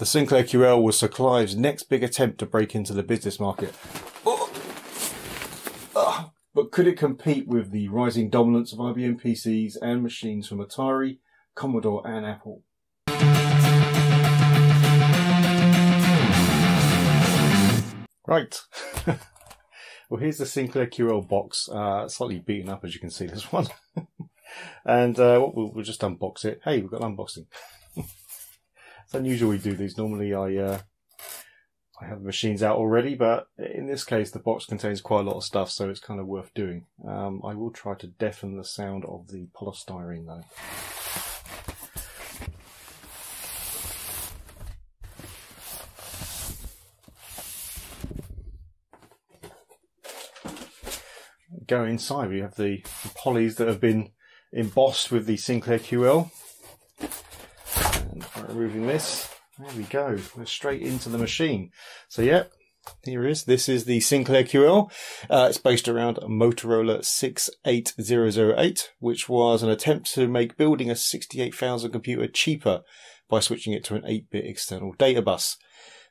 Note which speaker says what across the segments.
Speaker 1: The Sinclair QL was Sir Clive's next big attempt to break into the business market. Oh. Ah. But could it compete with the rising dominance of IBM PCs and machines from Atari, Commodore, and Apple? Right. well, here's the Sinclair QL box, uh, slightly beaten up as you can see this one. and uh, we'll, we'll just unbox it. Hey, we've got an unboxing. It's unusual we do these. Normally I, uh, I have the machines out already, but in this case the box contains quite a lot of stuff, so it's kind of worth doing. Um, I will try to deafen the sound of the polystyrene though. Go inside, we have the, the polys that have been embossed with the Sinclair QL removing this. There we go. We're straight into the machine. So, yeah, here is. This is the Sinclair QL. Uh, it's based around Motorola 68008, which was an attempt to make building a 68,000 computer cheaper by switching it to an 8-bit external data bus.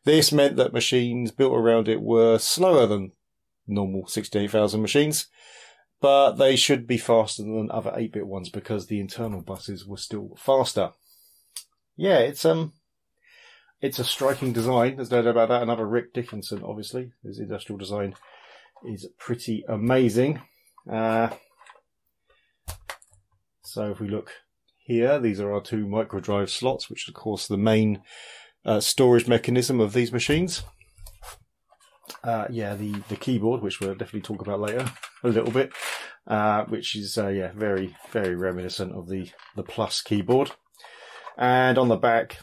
Speaker 1: This meant that machines built around it were slower than normal 68,000 machines, but they should be faster than other 8-bit ones because the internal buses were still faster yeah, it's um, it's a striking design. There's no doubt about that. Another Rick Dickinson, obviously. His industrial design is pretty amazing. Uh, so if we look here, these are our two microdrive slots, which of course the main uh, storage mechanism of these machines. Uh, yeah, the, the keyboard, which we'll definitely talk about later a little bit, uh, which is, uh, yeah, very, very reminiscent of the, the Plus keyboard and on the back,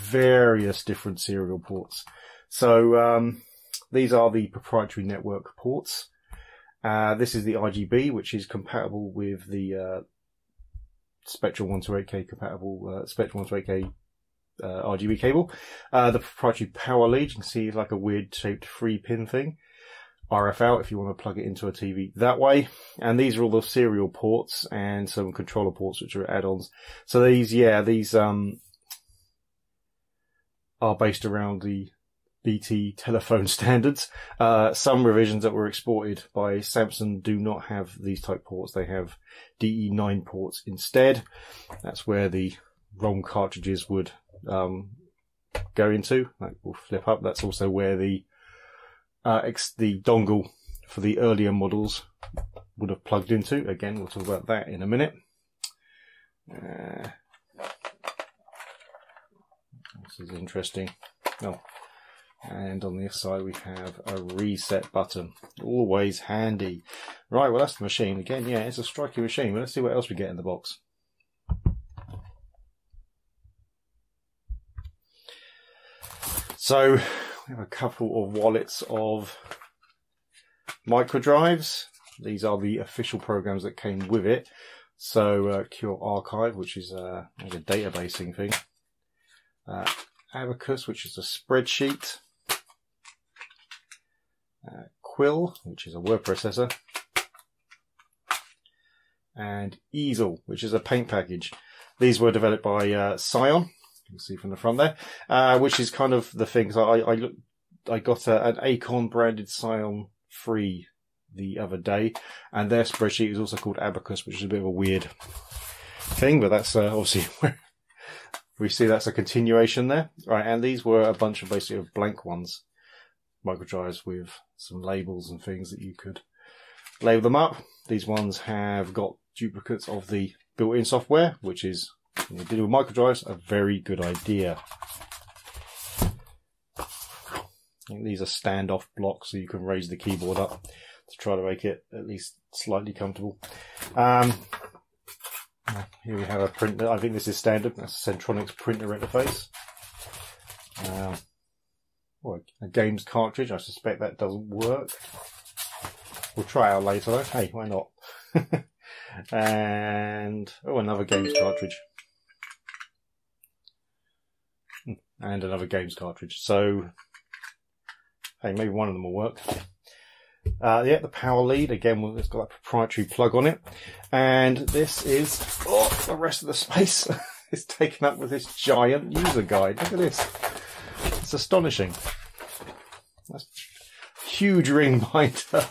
Speaker 1: various different serial ports. So um, these are the proprietary network ports. Uh, this is the RGB, which is compatible with the uh, Spectrum 128K compatible uh, Spectrum 128K uh, RGB cable. Uh, the proprietary power lead, you can see, is like a weird shaped three pin thing. RF out if you want to plug it into a TV that way. And these are all the serial ports and some controller ports, which are add-ons. So these, yeah, these, um, are based around the BT telephone standards. Uh, some revisions that were exported by Samsung do not have these type ports. They have DE9 ports instead. That's where the ROM cartridges would, um, go into. That will flip up. That's also where the uh, ex- the dongle for the earlier models would have plugged into. Again, we'll talk about that in a minute. Uh, this is interesting. Oh, and on this side we have a reset button. Always handy. Right, well that's the machine. Again, yeah, it's a striking machine. But let's see what else we get in the box. So have a couple of wallets of microdrives. These are the official programs that came with it. So uh, Cure Archive, which is uh, like a databasing thing. Uh, Abacus, which is a spreadsheet. Uh, Quill, which is a word processor. And Easel, which is a paint package. These were developed by uh, Psion, you can see from the front there, uh, which is kind of the thing. So I, I I got a, an Acorn branded Psion free the other day, and their spreadsheet is also called Abacus, which is a bit of a weird thing, but that's uh, obviously we see that's a continuation there, right? And these were a bunch of basically of blank ones, microdrives with some labels and things that you could label them up. These ones have got duplicates of the built-in software, which is you dealing with microdrives, a very good idea. These are standoff blocks, so you can raise the keyboard up to try to make it at least slightly comfortable. Um, here we have a printer. I think this is standard. That's a Centronics printer interface. Um, a games cartridge. I suspect that doesn't work. We'll try out later though. Hey, why not? and oh, another games cartridge. And another games cartridge. So, hey, maybe one of them will work. Uh, yeah, the power lead again. It's got that proprietary plug on it, and this is oh, the rest of the space is taken up with this giant user guide. Look at this. It's astonishing. That's huge ring binder.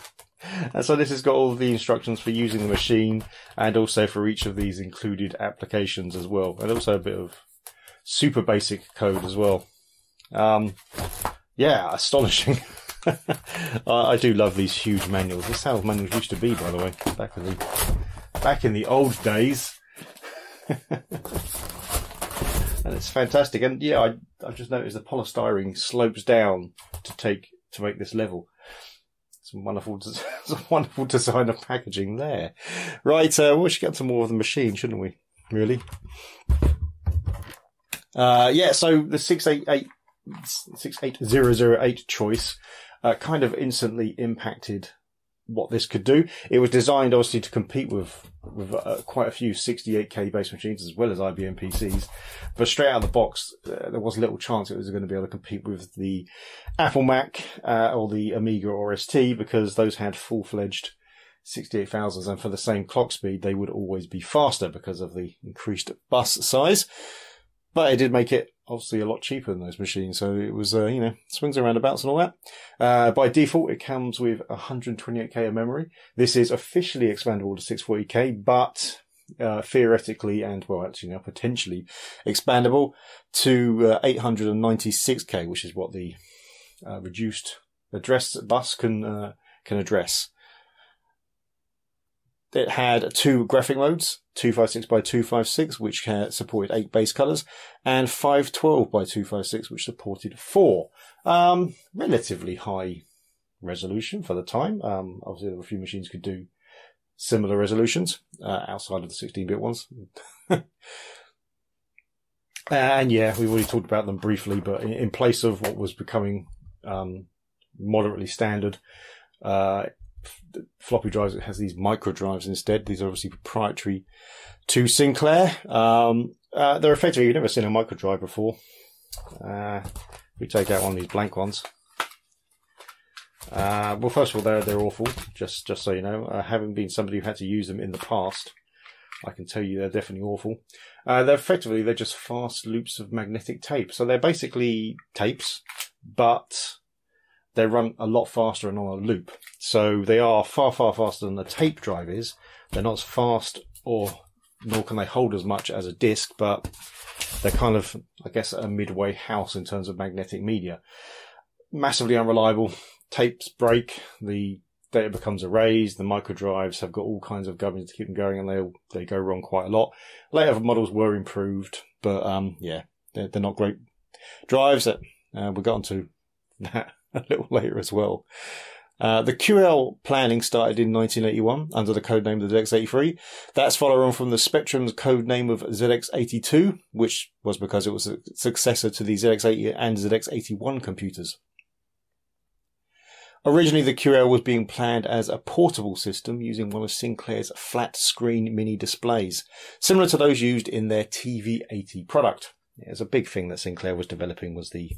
Speaker 1: And so this has got all the instructions for using the machine and also for each of these included applications as well. And also a bit of SuperBASIC code as well. Um, yeah, astonishing. I do love these huge manuals. This is how manuals used to be, by the way, back in the back in the old days. and it's fantastic. And yeah, I I just noticed the polystyrene slopes down to take to make this level. Some wonderful, some wonderful design of packaging there. Right, uh, we should get to more of the machine, shouldn't we? Really? Uh, yeah. So the six eight eight six eight zero zero eight choice uh, kind of instantly impacted what this could do. It was designed obviously to compete with with uh, quite a few 68k based machines as well as IBM PCs. But straight out of the box, uh, there was little chance it was going to be able to compete with the Apple Mac uh, or the Amiga or ST because those had full fledged 68,000s and for the same clock speed, they would always be faster because of the increased bus size. But it did make it obviously a lot cheaper than those machines. So it was, uh, you know, swings and roundabouts and all that. Uh, by default, it comes with 128k of memory. This is officially expandable to 640k, but uh, theoretically and well, actually now potentially expandable to uh, 896k, which is what the uh, reduced address bus can uh, can address. It had two graphic modes, 256 by 256, which supported eight base colors, and 512 by 256, which supported four. Um, relatively high resolution for the time. Um, obviously, there were a few machines could do similar resolutions uh, outside of the 16-bit ones. and yeah, we've already talked about them briefly, but in, place of what was becoming um, moderately standard, uh, floppy drives, it has these micro drives instead. These are obviously proprietary to Sinclair. Um, uh, they're effectively, you've never seen a micro drive before. Uh, we take out one of these blank ones. Uh, well, first of all, they're, they're awful, just, just so you know. Uh, having been somebody who had to use them in the past, I can tell you they're definitely awful. Uh, they're effectively, they're just fast loops of magnetic tape. So they're basically tapes, but they run a lot faster and on a loop. So they are far, far faster than the tape drive is. They're not as fast or nor can they hold as much as a disc, but they're kind of, I guess, a midway house in terms of magnetic media. Massively unreliable. Tapes break. The data becomes erased. The micro drives have got all kinds of gubbins to keep them going, and they they go wrong quite a lot. Later models were improved, but um, yeah, they're, they're not great drives. That uh, we got onto that a little later as well. Uh, the QL planning started in 1981 under the codename the ZX83. That's followed on from the Spectrum's codename of ZX82, which was because it was a successor to the ZX80 and ZX81 computers. Originally, the QL was being planned as a portable system using one of Sinclair's flat screen mini displays, similar to those used in their TV80 product. It was a big thing that Sinclair was developing was the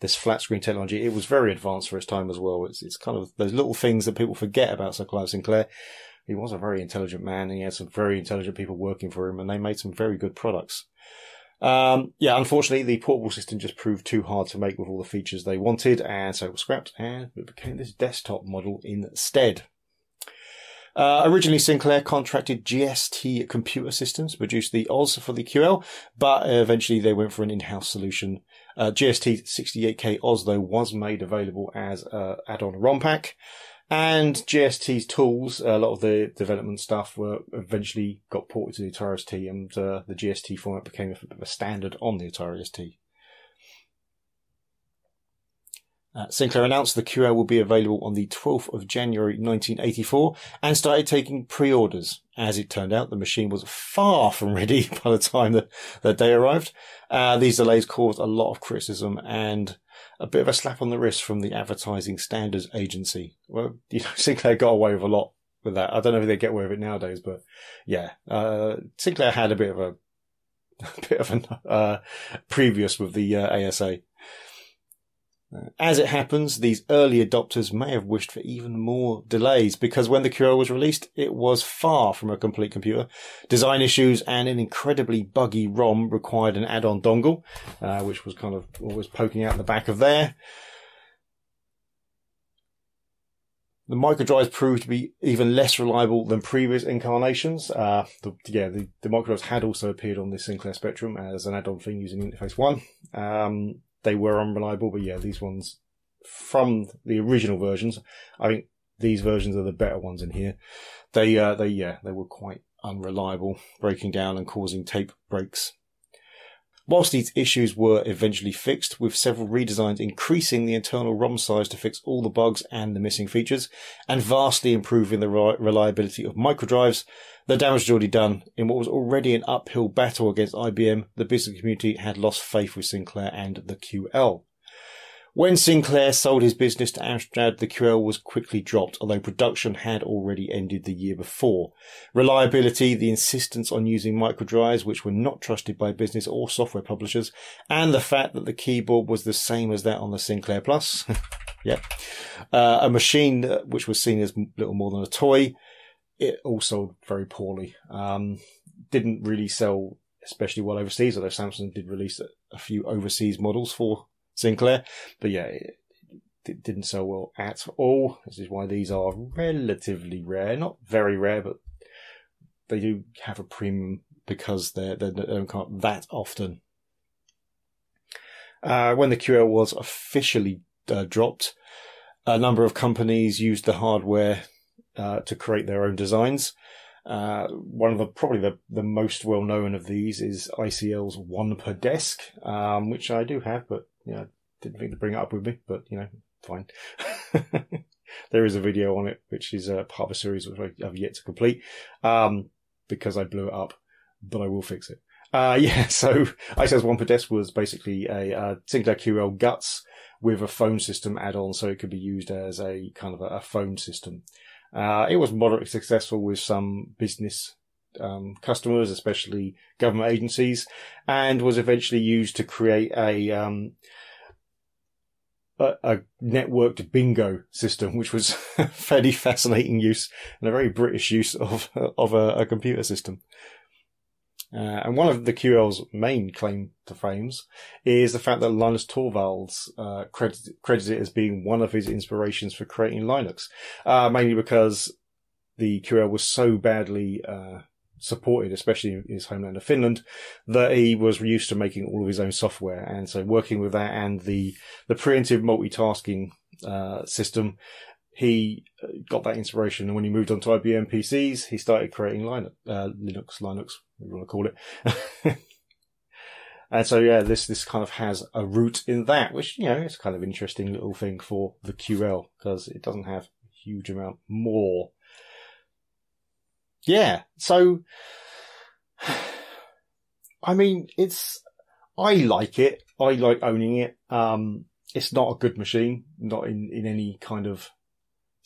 Speaker 1: this flat screen technology. It was very advanced for its time as well. It's it's kind of those little things that people forget about Sir Clive Sinclair. He was a very intelligent man, and he had some very intelligent people working for him, and they made some very good products. Um, yeah, unfortunately, the portable system just proved too hard to make with all the features they wanted, and so it was scrapped, and it became this desktop model instead. Uh, originally, Sinclair contracted GST Computer Systems to produce the OS for the QL, but eventually they went for an in-house solution. Uh, GST 68K OS, though, was made available as an add-on ROM pack. And GST's tools, a lot of the development stuff were eventually got ported to the Atari ST and uh, the GST format became a, a standard on the Atari ST. Uh, Sinclair announced the QL will be available on the 12th of January 1984 and started taking pre-orders. As it turned out, the machine was far from ready by the time that the day arrived. Uh, these delays caused a lot of criticism and a bit of a slap on the wrist from the Advertising Standards Agency. Well, you know, Sinclair got away with a lot with that. I don't know if they get away with it nowadays, but yeah, uh, Sinclair had a bit of a, a bit of a uh, previous with the uh, ASA. As it happens, these early adopters may have wished for even more delays because when the QL was released, it was far from a complete computer. Design issues and an incredibly buggy ROM required an add-on dongle, uh, which was kind of always poking out the back of there. The microdrives proved to be even less reliable than previous incarnations. Uh, the, yeah, the, the microdrives had also appeared on the Sinclair Spectrum as an add-on thing using Interface 1. Um, they were unreliable, but yeah, these ones from the original versions, I think these versions are the better ones in here. They, uh, they, yeah, they were quite unreliable, breaking down and causing tape breaks. Whilst these issues were eventually fixed, with several redesigns increasing the internal ROM size to fix all the bugs and the missing features, and vastly improving the reliability of microdrives, the damage was already done. In what was already an uphill battle against IBM, the business community had lost faith with Sinclair and the QL. When Sinclair sold his business to Amstrad, the QL was quickly dropped, although production had already ended the year before. Reliability, the insistence on using microdrives which were not trusted by business or software publishers, and the fact that the keyboard was the same as that on the Sinclair Plus. yep. Uh, a machine which was seen as little more than a toy. It all sold very poorly. Um, didn't really sell especially well overseas, although Samsung did release a, few overseas models for Sinclair. But yeah, it, it didn't sell well at all. This is why these are relatively rare. Not very rare, but they do have a premium because they're, they don't come up that often. Uh, when the QL was officially uh, dropped, a number of companies used the hardware uh, to create their own designs. Uh, one of the probably the, the most well known of these is ICL's one per desk, um, which I do have, but you know, didn't think to bring it up with me, but you know, fine. there is a video on it, which is a part of a series which I have yet to complete, um, because I blew it up, but I will fix it. Uh, yeah, so ICL's One per Desk was basically a, Sinclair QL Guts with a phone system add-on, so it could be used as a kind of a, a phone system. Uh, it was moderately successful with some business um, customers, especially government agencies, and was eventually used to create a, um, a, a networked bingo system, which was a fairly fascinating use and a very British use of of a, a computer system. Uh, and one of the QL's main claim to fame is the fact that Linus Torvalds uh, it as being one of his inspirations for creating Linux, uh, mainly because the QL was so badly uh, supported, especially in his homeland of Finland, that he was used to making all of his own software. And so working with that and the, the preemptive multitasking, uh, system, he uh, got that inspiration. And when he moved on to IBM PCs, he started creating Linux, uh, Linux, Linux, you want to call it. and so, yeah, this, this kind of has a root in that, which, you know, it's kind of interesting little thing for the QL because it doesn't have a huge amount more yeah. So, I mean, it's, I like it. I like owning it. Um, it's not a good machine, not in, in any kind of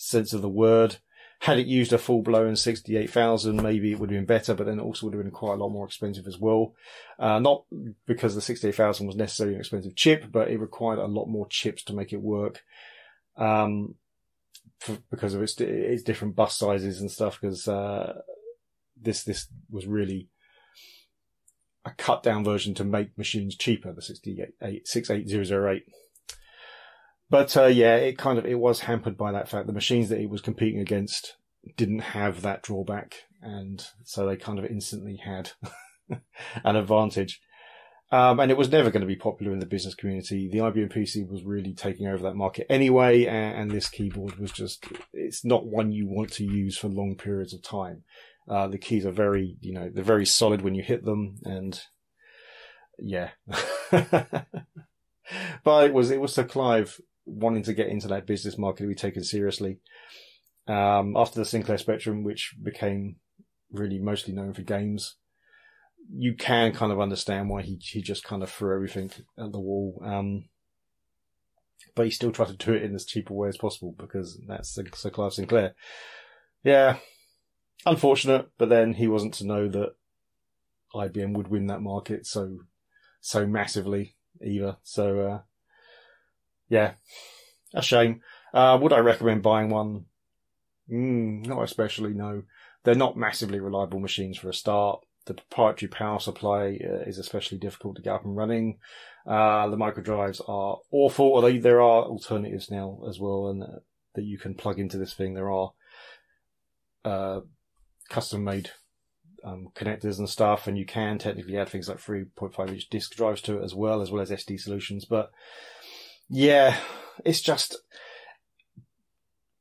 Speaker 1: sense of the word. Had it used a full blown 68,000, maybe it would have been better, but then it also would have been quite a lot more expensive as well. Uh, not because the 68,000 was necessarily an expensive chip, but it required a lot more chips to make it work. Um, for, because of its, its different bus sizes and stuff, because, uh, this this was really a cut down version to make machines cheaper, the 68008. But uh, yeah, it kind of it was hampered by that fact. The machines that it was competing against didn't have that drawback, and so they kind of instantly had an advantage. Um, and it was never going to be popular in the business community. The IBM PC was really taking over that market anyway, and, and this keyboard was just, it's not one you want to use for long periods of time. Uh, the keys are very, you know, they're very solid when you hit them, and yeah. but it was it was Sir Clive wanting to get into that business market to be taken seriously. Um, after the Sinclair Spectrum, which became really mostly known for games, you can kind of understand why he he just kind of threw everything at the wall. Um, but he still tried to do it in as cheap a way as possible because that's Sir Clive Sinclair. Yeah, unfortunate, but then he wasn't to know that IBM would win that market so so massively either. So uh, yeah, a shame. Uh, would I recommend buying one? Mm, not especially, no. They're not massively reliable machines for a start. The proprietary power supply uh, is especially difficult to get up and running. Uh, the microdrives are awful, although there are alternatives now as well, and uh, that you can plug into this thing. There are uh, custom made um, connectors and stuff, and you can technically add things like 3.5 inch disk drives to it as well, as well as SD solutions. But yeah, it's just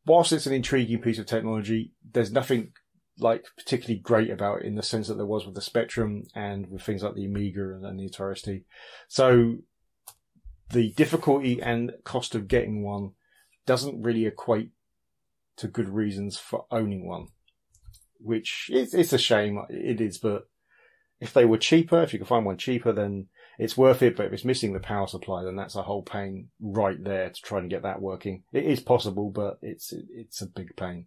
Speaker 1: whilst it's an intriguing piece of technology, there's nothing like particularly great about it in the sense that there was with the Spectrum and with things like the Amiga and, and the Atari ST. So the difficulty and cost of getting one doesn't really equate to good reasons for owning one, which it's a shame. It is, but if they were cheaper, if you could find one cheaper, then it's worth it. But if it's missing the power supply, then that's a whole pain right there to try and get that working. It is possible, but it's it's a big pain.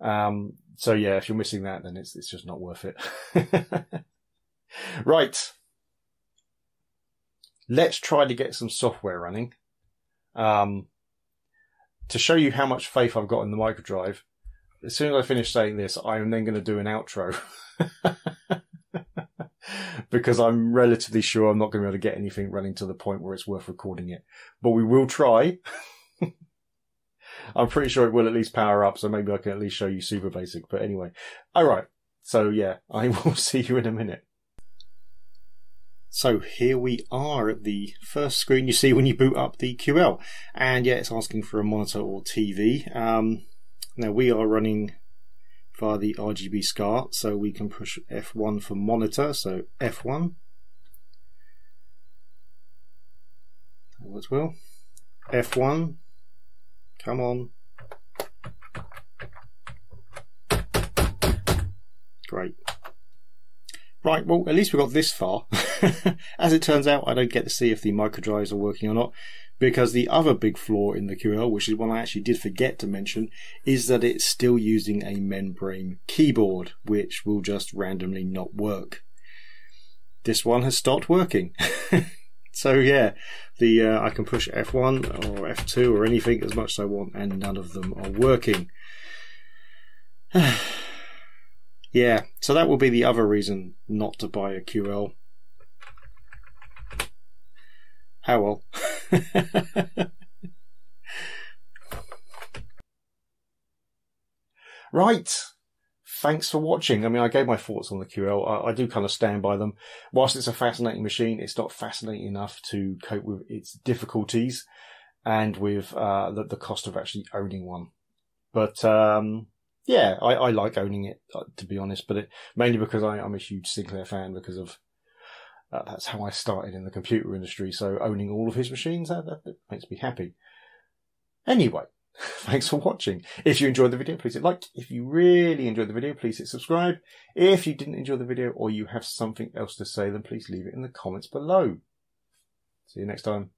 Speaker 1: Um, so yeah, if you're missing that, then it's it's just not worth it. right. Let's try to get some software running. Um, to show you how much faith I've got in the microdrive, as soon as I finish saying this, I am then going to do an outro. because I'm relatively sure I'm not going to be able to get anything running to the point where it's worth recording it. But we will try. I'm pretty sure it will at least power up, so maybe I can at least show you SuperBASIC. But anyway, alright. So yeah, I will see you in a minute. So here we are at the first screen you see when you boot up the QL. And yeah, it's asking for a monitor or TV. Um, now we are running via the RGB SCART, so we can push F1 for monitor, so F1. That works well. F1, come on. Great. Right, well, at least we got this far. As it turns out, I don't get to see if the microdrives are working or not, because the other big flaw in the QL, which is one I actually did forget to mention, is that it's still using a membrane keyboard, which will just randomly not work. This one has stopped working. so yeah, the uh, I can push F1 or F2 or anything as much as I want, and none of them are working. yeah, so that will be the other reason not to buy a QL. How well. right. Thanks for watching. I mean, I gave my thoughts on the QL. I, I, do kind of stand by them. Whilst it's a fascinating machine, it's not fascinating enough to cope with its difficulties and with uh, the, the, cost of actually owning one. But um, yeah, I, I, like owning it, uh, to be honest. But it, mainly because I, I'm a huge Sinclair fan because of uh, that's how I started in the computer industry. So owning all of his machines, that, that, makes me happy. Anyway, thanks for watching. If you enjoyed the video, please hit like. If you really enjoyed the video, please hit subscribe. If you didn't enjoy the video or you have something else to say, then please leave it in the comments below. See you next time.